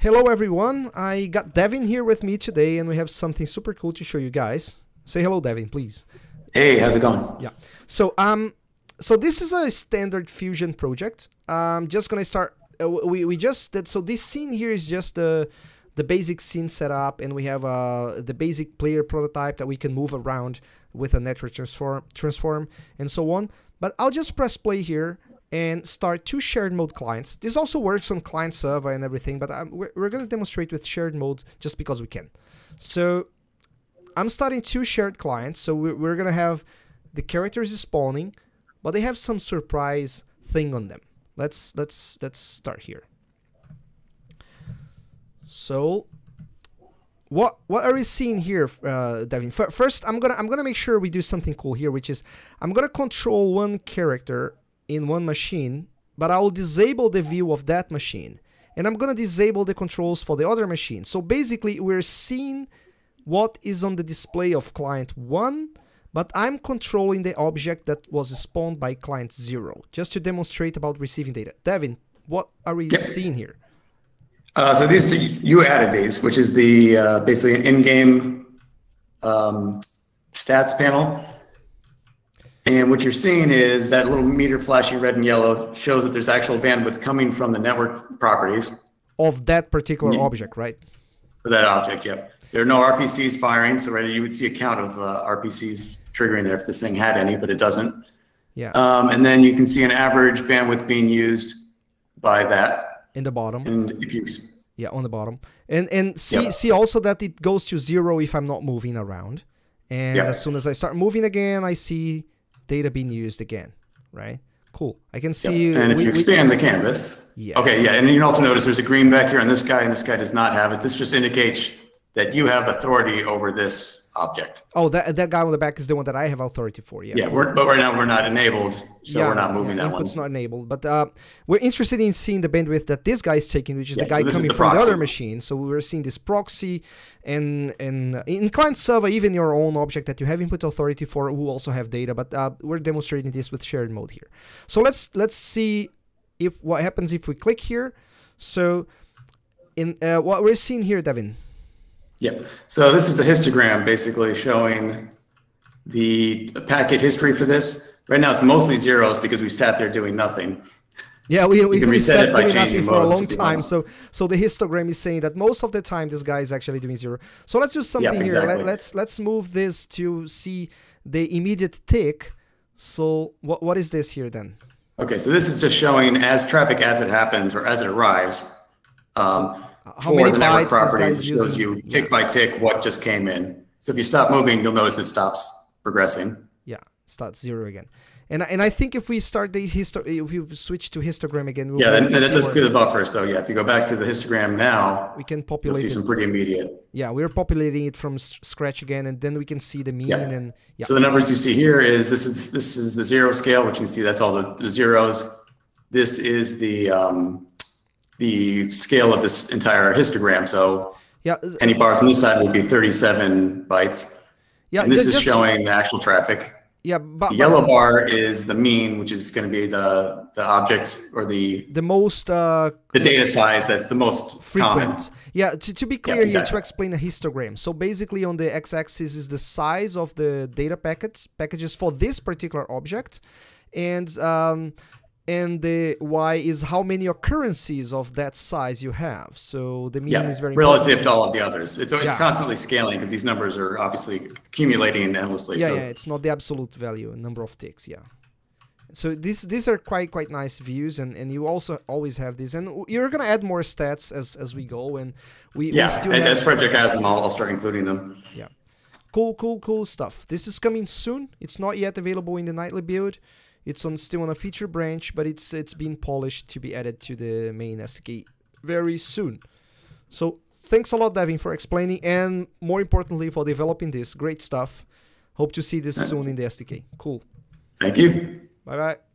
Hello everyone, I got Devin here with me today and we have something super cool to show you guys. Say hello Devin, please. Hey, how's it going? Yeah. So um so this is a standard fusion project. I'm just gonna start uh, we, we just did so this scene here is just the the basic scene setup and we have uh the basic player prototype that we can move around with a network transform transform and so on. But I'll just press play here and start two shared mode clients. This also works on client server and everything, but I'm, we're, we're going to demonstrate with shared modes just because we can. So I'm starting two shared clients. So we're, we're going to have the characters spawning, but they have some surprise thing on them. Let's let's let's start here. So what what are we seeing here, uh, Devin? First, I'm gonna I'm gonna make sure we do something cool here, which is I'm gonna control one character in one machine, but I will disable the view of that machine. And I'm going to disable the controls for the other machine. So basically, we're seeing what is on the display of client 1, but I'm controlling the object that was spawned by client 0, just to demonstrate about receiving data. Devin, what are we yep. seeing here? Uh, so these you added these, which is the uh, basically an in-game um, stats panel and what you're seeing is that little meter flashing red and yellow shows that there's actual bandwidth coming from the network properties. Of that particular yeah. object, right? For that object, yep. There are no RPCs firing, so right, you would see a count of uh, RPCs triggering there if this thing had any, but it doesn't. Yeah. Um, and then you can see an average bandwidth being used by that. In the bottom. And if you yeah, on the bottom. And and see yep. see also that it goes to zero if I'm not moving around. And yep. as soon as I start moving again, I see data being used again, right? Cool. I can see. Yep. And if we, you expand the canvas. Yeah. Okay. Yeah. And you can also notice there's a green back here on this guy, and this guy does not have it. This just indicates that you have authority over this object. Oh, that that guy on the back is the one that I have authority for. Yeah. Yeah, but right now we're not enabled, so yeah, we're not moving yeah, that one. It's not enabled, but uh, we're interested in seeing the bandwidth that this guy is taking, which is yeah, the guy so coming the from the other machine. So we're seeing this proxy, and and in client server, even your own object that you have input authority for will also have data. But uh, we're demonstrating this with shared mode here. So let's let's see if what happens if we click here. So in uh, what we're seeing here, Devin. Yep. So this is a histogram basically showing the packet history for this. Right now it's mostly zeros because we sat there doing nothing. Yeah, we, we, we sat doing nothing for a long time. So so the histogram is saying that most of the time this guy is actually doing zero. So let's do something yep, exactly. here. Let, let's let's move this to see the immediate tick. So what what is this here then? Okay, so this is just showing as traffic as it happens or as it arrives. Um, so, how for the network properties shows you tick yeah. by tick what just came in. So if you stop moving, you'll notice it stops progressing. Yeah, starts zero again. And and I think if we start the histo if you switch to histogram again, we'll yeah, and, that does clear the buffer. So yeah, if you go back to the histogram now, we can populate. You'll see some pretty immediate. Yeah, we're populating it from scratch again, and then we can see the mean yeah. and yeah. So the numbers you see here is this is this is the zero scale, which you can see that's all the, the zeros. This is the um, the scale of this entire histogram. So yeah, any bars on this side would be 37 bytes. Yeah, and this just, is showing the actual traffic. Yeah, but the yellow bar is the mean, which is going to be the the object or the the most uh, the data size that's the most frequent. Common. Yeah, to, to be clear yeah, exactly. here to explain the histogram. So basically, on the x-axis is the size of the data packets packages for this particular object, and um, and the y is how many occurrences of that size you have. So the mean yeah, is very relative important. to all of the others. It's, it's yeah. constantly scaling because these numbers are obviously accumulating endlessly. Yeah, so. yeah, it's not the absolute value, number of ticks. Yeah. So these these are quite quite nice views, and, and you also always have these, and you're gonna add more stats as as we go, and we yeah, we still as, as Frederick has them, I'll, I'll start including them. Yeah, cool, cool, cool stuff. This is coming soon. It's not yet available in the nightly build. It's on still on a feature branch, but it's it's being polished to be added to the main SDK very soon. So thanks a lot, Devin, for explaining and more importantly for developing this great stuff. Hope to see this soon in the SDK. Cool. Thank you. Bye bye.